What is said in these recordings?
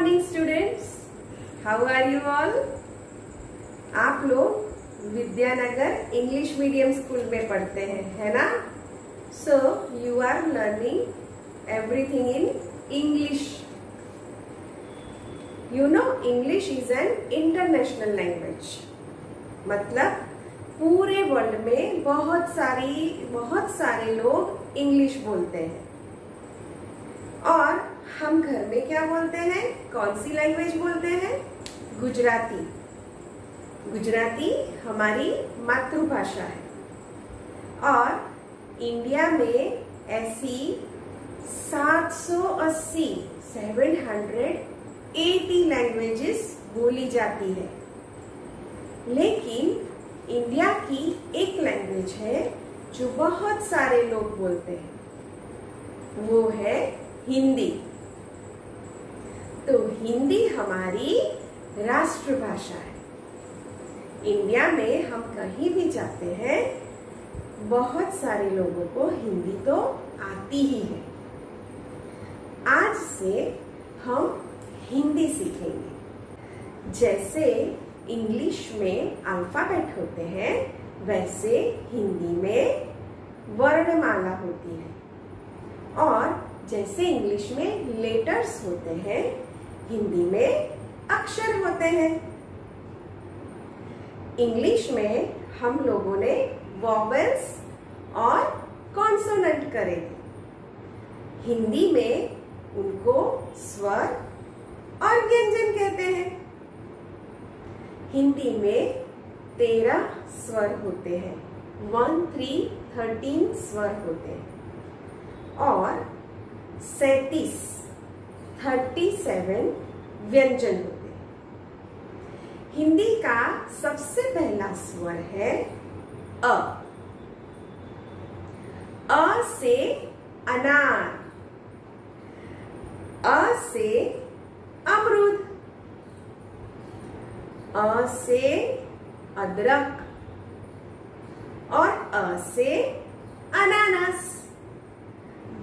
Morning students how are you all आप लोग Vidyanagar English medium school में पढ़ते हैं, है ना? So you are learning everything in English you know English is an international language मतलब पूरे वर्ल्ड में बहुत सारी, बहुत सारे लोग इंग्लिश बोलते हैं। और हम घर में क्या बोलते हैं? कौन सी लैंग्वेज बोलते हैं? गुजराती। गुजराती हमारी मातृभाषा है। और इंडिया में ऐसी 780 780 लैंग्वेजेस बोली जाती है। लेकिन इंडिया की एक लैंग्वेज है जो बहुत सारे लोग बोलते हैं। वो है हिंदी। तो हिंदी हमारी राष्ट्रभाषा है। इंडिया में हम कहीं भी जाते हैं, बहुत सारे लोगों को हिंदी तो आती ही है। आज से हम हिंदी सीखेंगे। जैसे इंग्लिश में अल्फ़ाबेट होते हैं, वैसे हिंदी में वर्णमाला होती है। और जैसे इंग्लिश में लेटर्स होते हैं, हिंदी में अक्षर होते हैं। इंग्लिश में हम लोगों ने वॉवेल्स और कॉन्सोनेंट करे। हिंदी में उनको स्वर और व्यंजन कहते हैं। हिंदी में तेरह स्वर होते हैं। वन थ्री थर्टीन स्वर होते हैं। और सैतीस थर्टी सेवन व्यंजन होते हैं। हिंदी का सबसे पहला स्वर है अ। अ से अनार। अ से अमरूद। अ से अदरक। और अ से अनानास।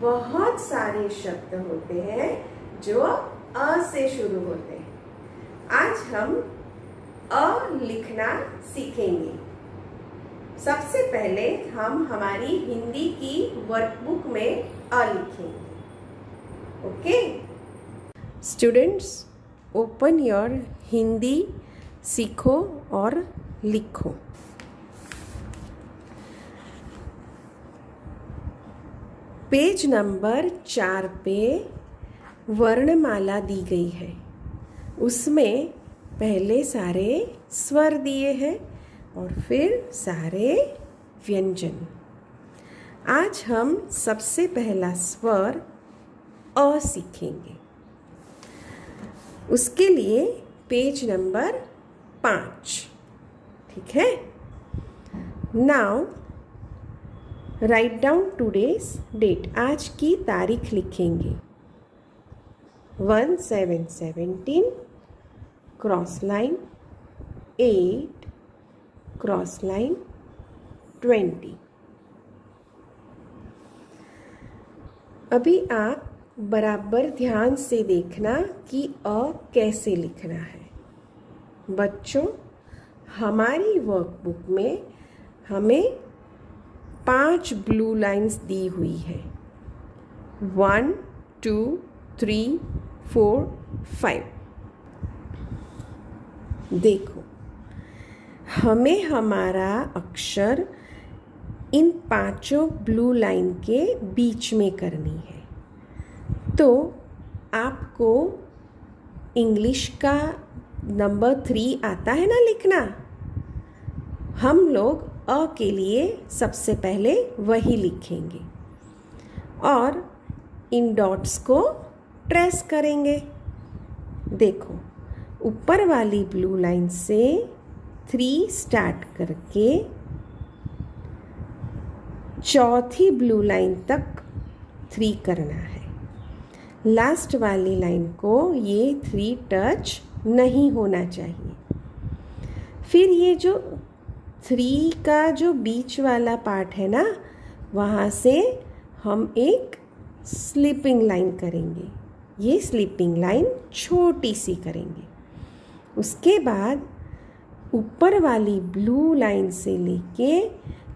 बहुत सारे शब्द होते हैं जो अ से शुरू होते हैं। आज हम अ लिखना सीखेंगे। सबसे पहले हम हमारी हिंदी की वर्कबुक में अ लिखेंगे। Okay? Students open your Hindi सीखो और लिखो। पेज नंबर चार पे वर्णमाला दी गई है। उसमें पहले सारे स्वर दिए हैं और फिर सारे व्यंजन। आज हम सबसे पहला स्वर अ सीखेंगे। उसके लिए पेज नंबर पाँच, ठीक है? Now write down today's date आज की तारीख लिखेंगे। One seven seventeen cross line eight cross line twenty अभी आप बराबर ध्यान से देखना कि अ कैसे लिखना है। बच्चों, हमारी वर्कबुक में हमें पाँच ब्लू लाइंस दी हुई है। One two three four five देखो, हमें हमारा अक्षर इन पाँचों ब्लू लाइन के बीच में करनी है। तो आपको इंग्लिश का नंबर थ्री आता है ना लिखना? हम लोग अ के लिए सबसे पहले वही लिखेंगे। और इन डॉट्स को ट्रेस करेंगे। देखो, ऊपर वाली ब्लू लाइन से थ्री स्टार्ट करके चौथी ब्लू लाइन तक थ्री करना है। लास्ट वाली लाइन को ये थ्री टच नहीं होना चाहिए। फिर ये जो थ्री का जो बीच वाला पार्ट है ना, वहाँ से हम एक स्लीपिंग लाइन करेंगे। ये स्लीपिंग लाइन छोटी सी करेंगे। उसके बाद ऊपर वाली ब्लू लाइन से लेके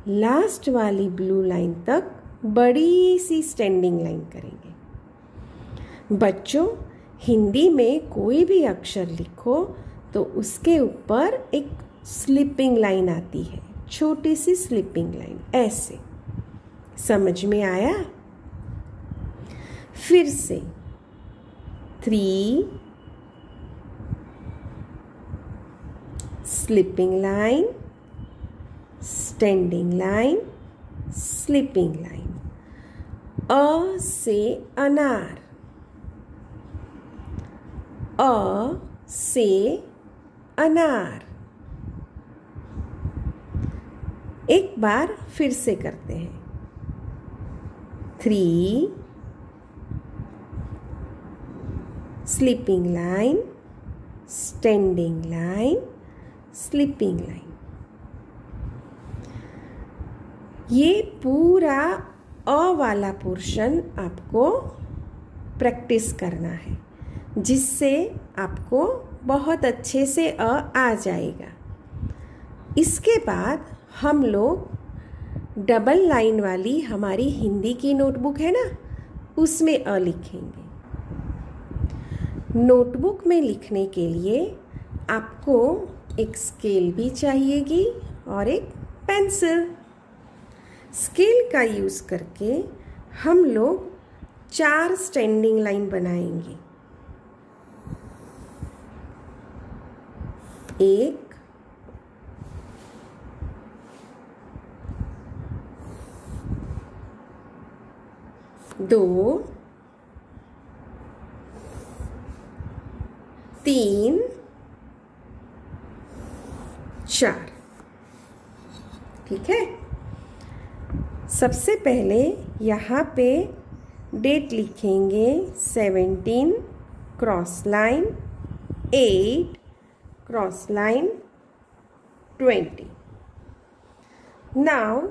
लास्ट वाली ब्लू लाइन तक बड़ी सी स्टैंडिंग लाइन करेंगे। बच्चों, हिंदी में कोई भी अक्षर लिखो तो उसके ऊपर एक स्लिपिंग लाइन आती है, छोटी सी स्लिपिंग लाइन, ऐसे। समझ में आया? फिर से। Three, sleeping line, standing line, sleeping line. अ से अनार। अ से अनार। एक बार फिर से करते हैं। Three sleeping line standing line sleeping line ये पूरा अ वाला पोर्शन आपको प्रैक्टिस करना है, जिससे आपको बहुत अच्छे से अ आ जाएगा। इसके बाद हम लोग डबल लाइन वाली हमारी हिंदी की नोटबुक है ना, उसमें अ लिखेंगे। नोटबुक में लिखने के लिए आपको एक स्केल भी चाहिएगी और एक पेंसिल। स्केल का यूज़ करके हम लोग चार स्टैंडिंग लाइन बनाएँगे। एक दो, तीन, चार। ठीक है? सबसे पहले यहाँ पे डेट लिखेंगे seventeen cross line eight cross line twenty now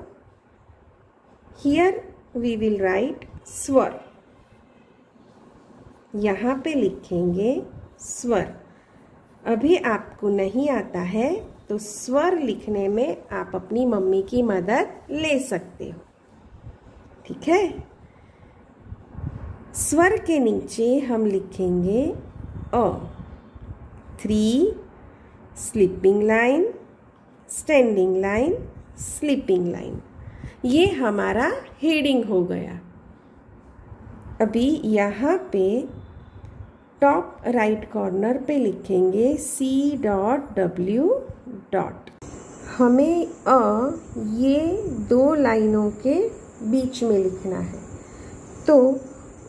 here we will write स्वर यहाँ पे लिखेंगे स्वर। अभी आपको नहीं आता है तो स्वर लिखने में आप अपनी मम्मी की मदद ले सकते हो। ठीक है? स्वर के नीचे हम लिखेंगे अ। Three sleeping line standing line sleeping line ये हमारा हेडिंग हो गया। अभी यहाँ पे टॉप राइट कॉर्नर पे लिखेंगे सी डॉट डब्ल्यू डॉट हमें अ, ये दो लाइनों के बीच में लिखना है। तो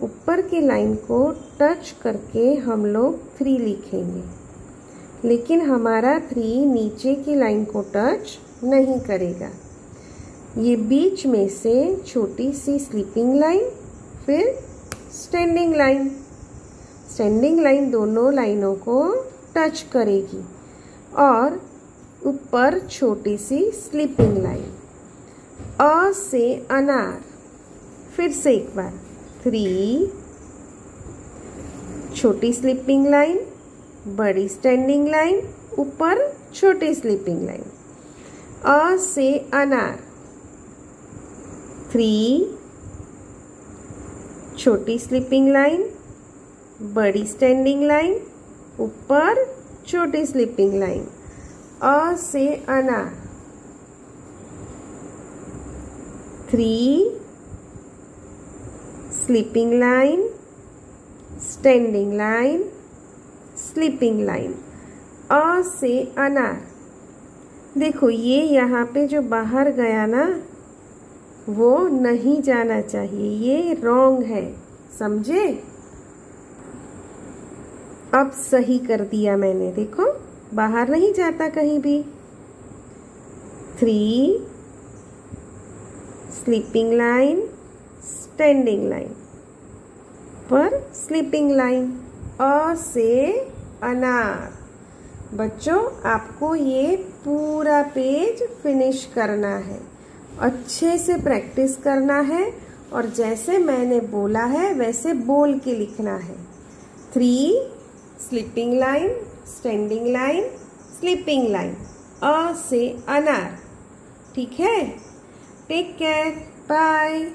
ऊपर के लाइन को टच करके हम लोग थ्री लिखेंगे। लेकिन हमारा थ्री नीचे की लाइन को टच नहीं करेगा। ये बीच में से छोटी सी स्लीपिंग लाइन फिर स्टैंडिंग लाइन स्टैंडिंग लाइन दोनों लाइनों को टच करेगी और ऊपर छोटी सी स्लीपिंग लाइन अ से अनार. फिर से एक बार. थ्री छोटी स्लीपिंग लाइन बड़ी स्टैंडिंग लाइन ऊपर छोटी स्लीपिंग लाइन अ से अनार. थ्री छोटी स्लीपिंग लाइन बड़ी स्टैंडिंग लाइन ऊपर छोटी स्लीपिंग लाइन अ से अनार three sleeping line standing line sleeping line अ से अनार देखो, ये यहाँ पे जो बाहर गया ना वो नहीं जाना चाहिए। ये रॉन्ग है। समझे? अब सही कर दिया मैंने। देखो, बाहर नहीं जाता कहीं भी। Three sleeping line standing line पर स्लीपिंग लाइन अ से अनार। बच्चों, आपको ये पूरा पेज फिनिश करना है। अच्छे से प्रैक्टिस करना है और जैसे मैंने बोला है, वैसे बोल के लिखना है। Three sleeping line standing line sleeping line अ से अनार। ठीक है? Take care bye